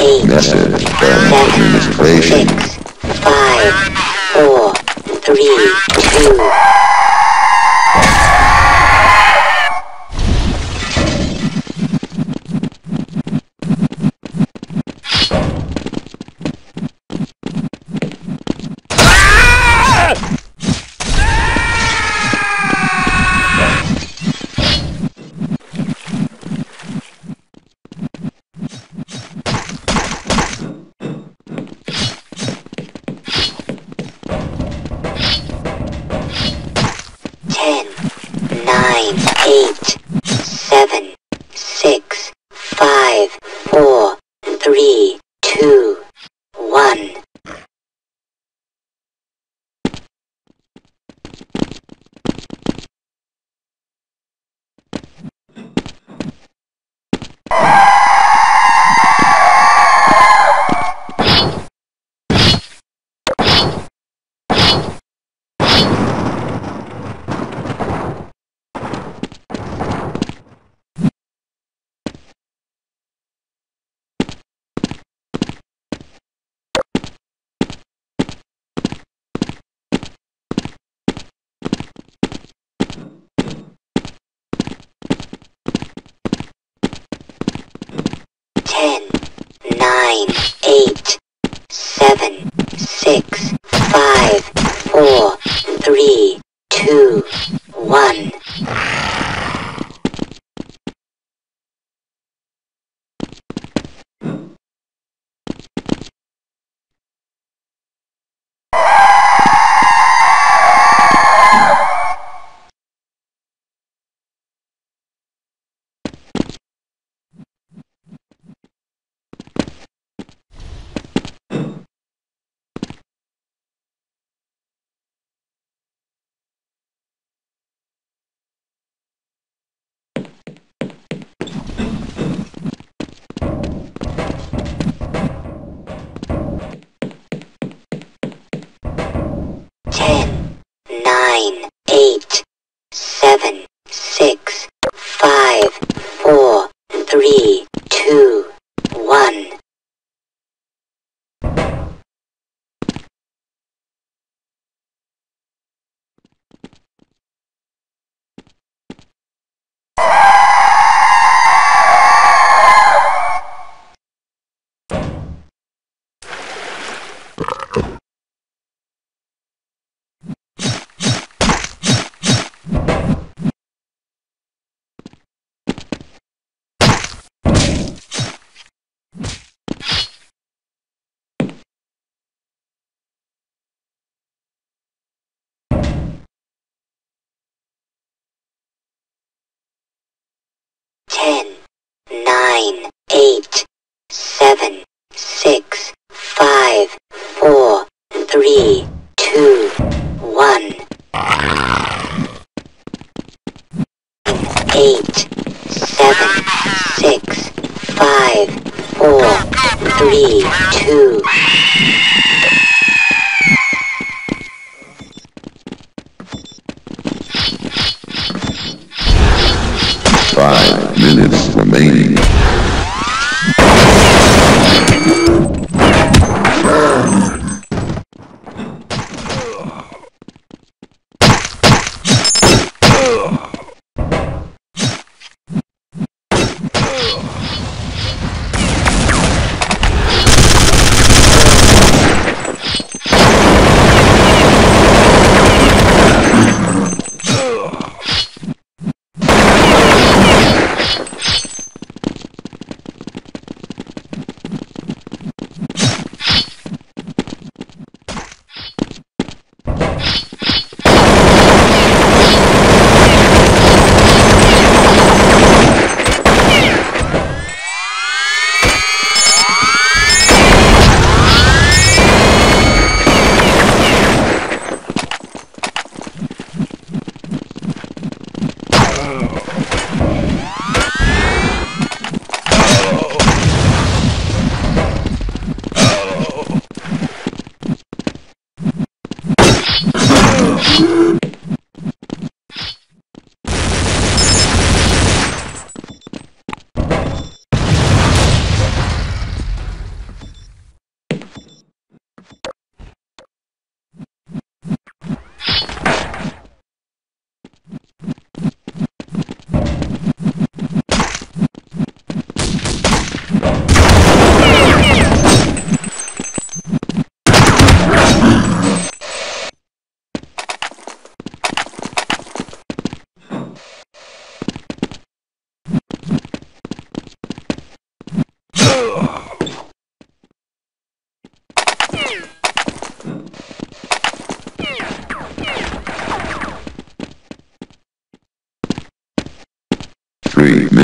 eight, Message from administration. six, five, four, three, two, nine, eight, seven, six, five, four, three, two, one. Eight, seven, six, five, four, three, two.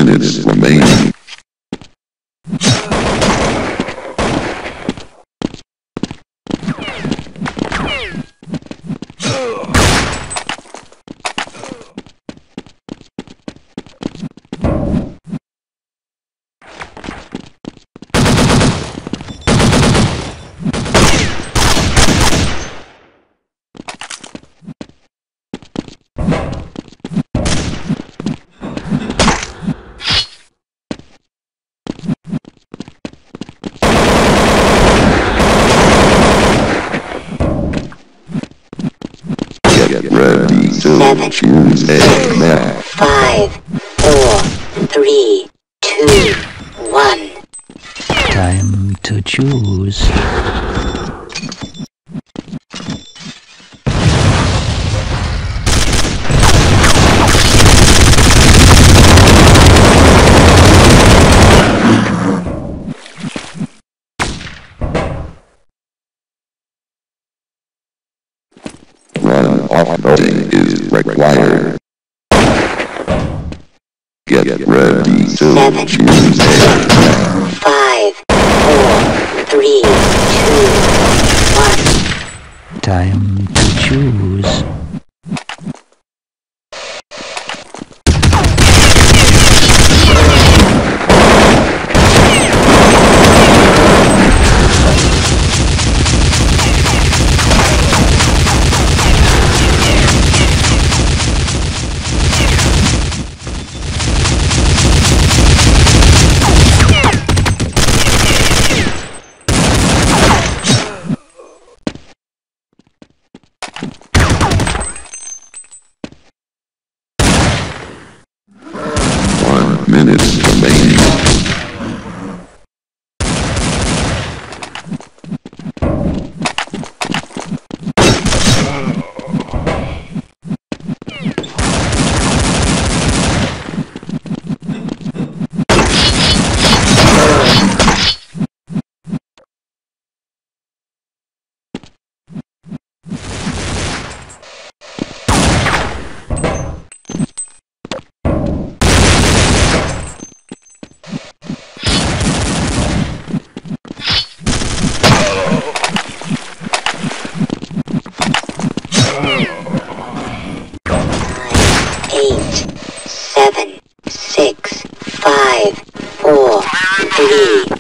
Minutes remaining. Get ready map. Five, four, three, two, one. Time to choose. Run off-roading is required. Get ready to choose a. Five, four, three, two, one. Time to choose. One minute remaining. Eight, seven, six, five, four, three,